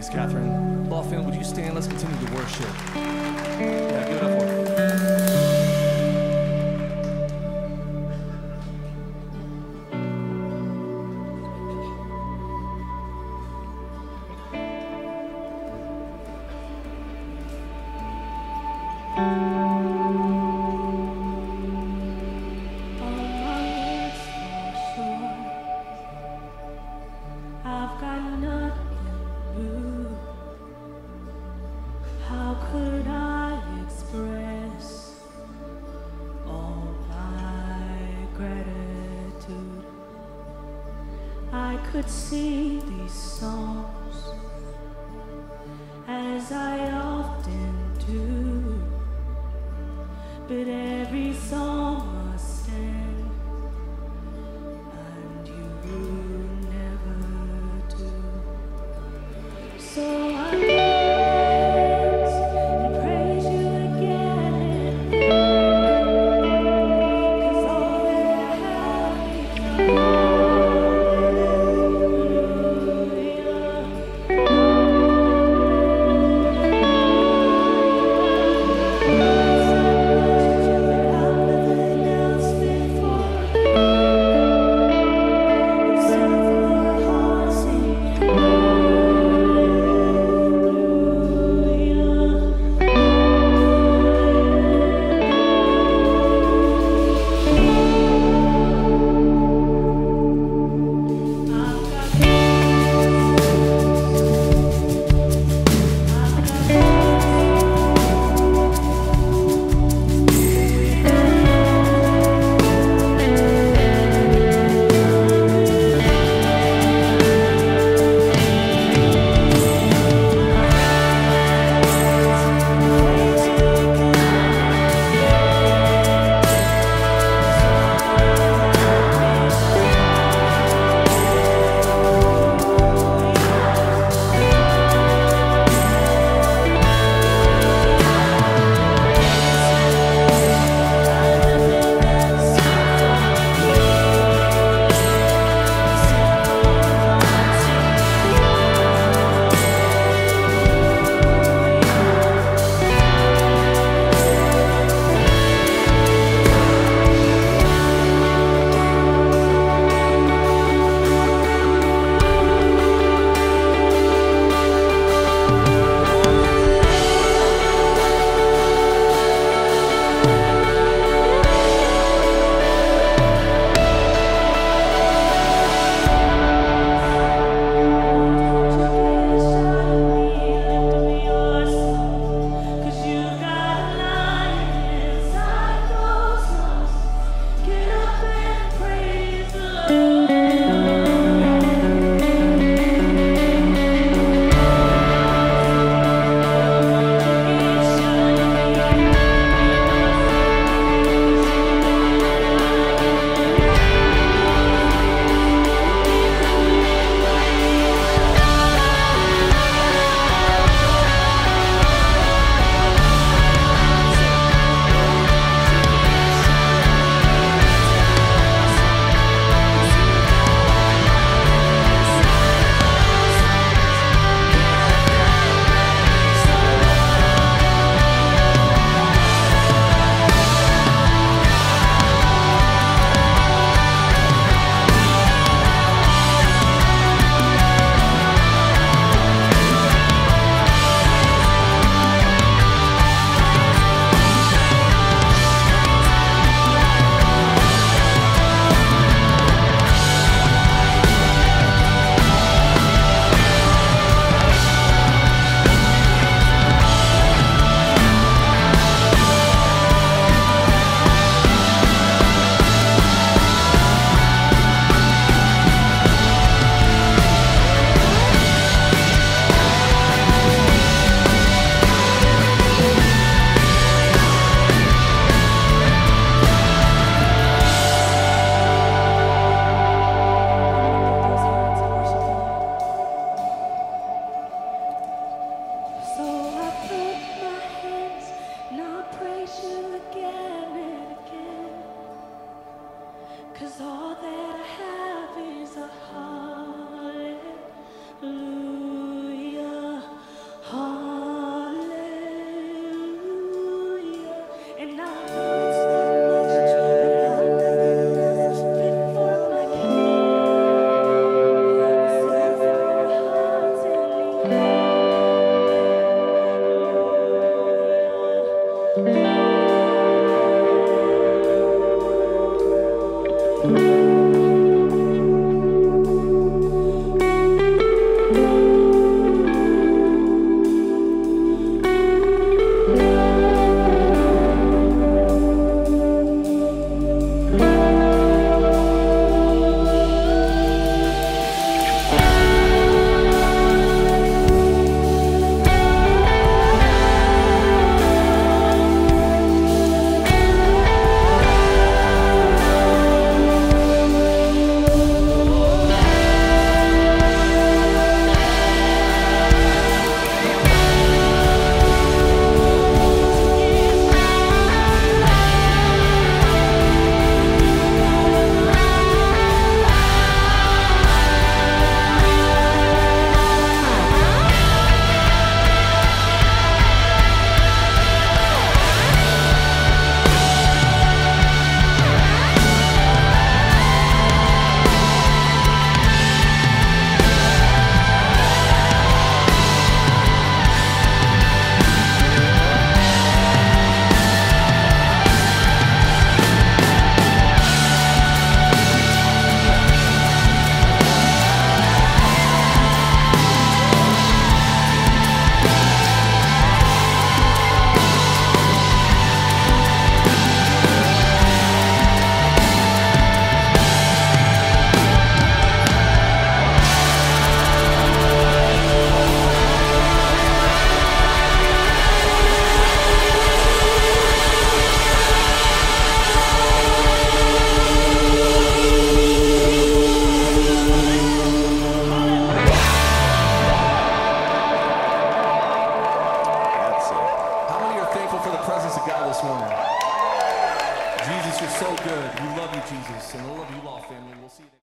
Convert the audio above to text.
Thanks, Catherine. Lawfin, would you stand? Let's continue to worship. Yeah, give it up could sing these songs as I often do. But every song